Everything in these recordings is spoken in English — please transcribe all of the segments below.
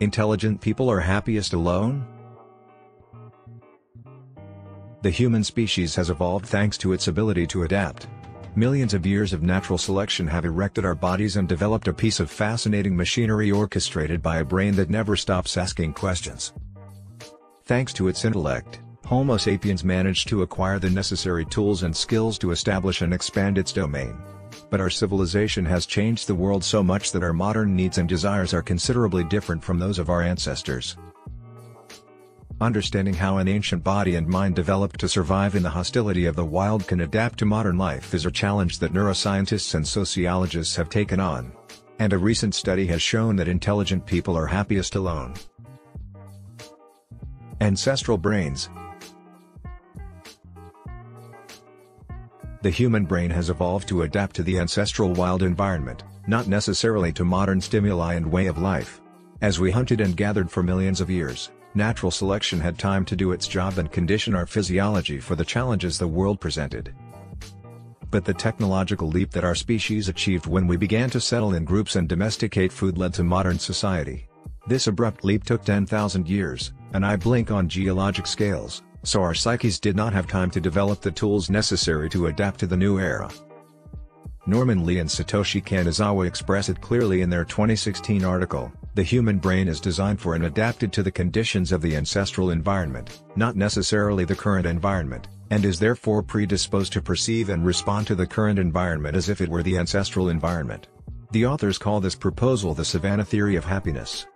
Intelligent people are happiest alone? The human species has evolved thanks to its ability to adapt. Millions of years of natural selection have erected our bodies and developed a piece of fascinating machinery orchestrated by a brain that never stops asking questions. Thanks to its intellect, Homo sapiens managed to acquire the necessary tools and skills to establish and expand its domain. But our civilization has changed the world so much that our modern needs and desires are considerably different from those of our ancestors. Understanding how an ancient body and mind developed to survive in the hostility of the wild can adapt to modern life is a challenge that neuroscientists and sociologists have taken on. And a recent study has shown that intelligent people are happiest alone. Ancestral brains The human brain has evolved to adapt to the ancestral wild environment, not necessarily to modern stimuli and way of life. As we hunted and gathered for millions of years, natural selection had time to do its job and condition our physiology for the challenges the world presented. But the technological leap that our species achieved when we began to settle in groups and domesticate food led to modern society. This abrupt leap took 10,000 years, and I blink on geologic scales, so our psyches did not have time to develop the tools necessary to adapt to the new era. Norman Li and Satoshi Kanazawa express it clearly in their 2016 article, The Human Brain is designed for and adapted to the conditions of the ancestral environment, not necessarily the current environment, and is therefore predisposed to perceive and respond to the current environment as if it were the ancestral environment. The authors call this proposal the Savannah theory of happiness.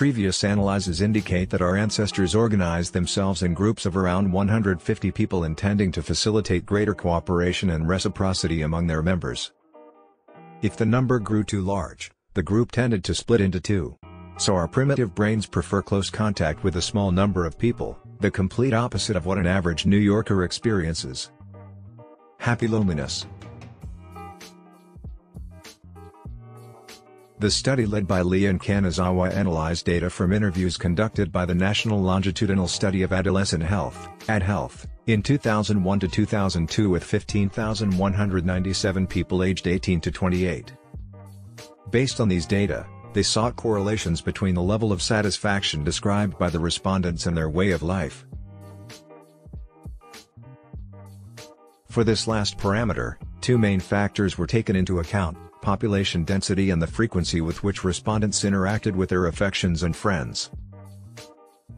Previous analyses indicate that our ancestors organized themselves in groups of around 150 people intending to facilitate greater cooperation and reciprocity among their members. If the number grew too large, the group tended to split into two. So our primitive brains prefer close contact with a small number of people, the complete opposite of what an average New Yorker experiences. Happy loneliness. The study led by Li and Kanazawa analyzed data from interviews conducted by the National Longitudinal Study of Adolescent Health Add Health, in 2001 to 2002 with 15,197 people aged 18 to 28. Based on these data, they sought correlations between the level of satisfaction described by the respondents and their way of life. For this last parameter, two main factors were taken into account population density and the frequency with which respondents interacted with their affections and friends.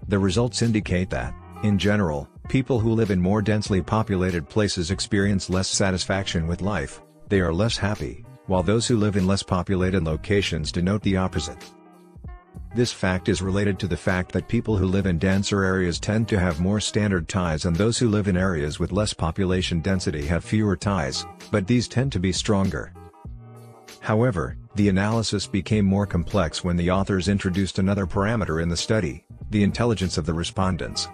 The results indicate that, in general, people who live in more densely populated places experience less satisfaction with life, they are less happy, while those who live in less populated locations denote the opposite. This fact is related to the fact that people who live in denser areas tend to have more standard ties and those who live in areas with less population density have fewer ties, but these tend to be stronger. However, the analysis became more complex when the authors introduced another parameter in the study, the intelligence of the respondents.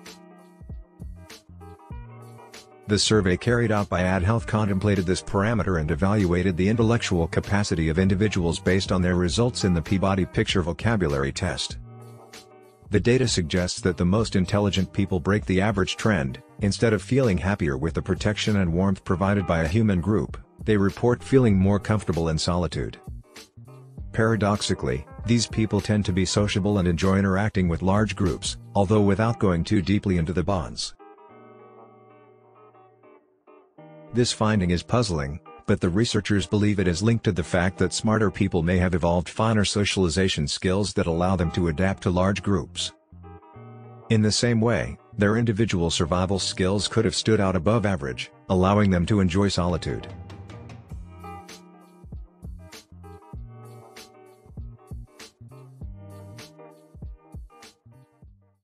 The survey carried out by Add Health contemplated this parameter and evaluated the intellectual capacity of individuals based on their results in the Peabody Picture Vocabulary Test. The data suggests that the most intelligent people break the average trend, instead of feeling happier with the protection and warmth provided by a human group, they report feeling more comfortable in solitude. Paradoxically, these people tend to be sociable and enjoy interacting with large groups, although without going too deeply into the bonds. This finding is puzzling, but the researchers believe it is linked to the fact that smarter people may have evolved finer socialization skills that allow them to adapt to large groups. In the same way, their individual survival skills could have stood out above average, allowing them to enjoy solitude.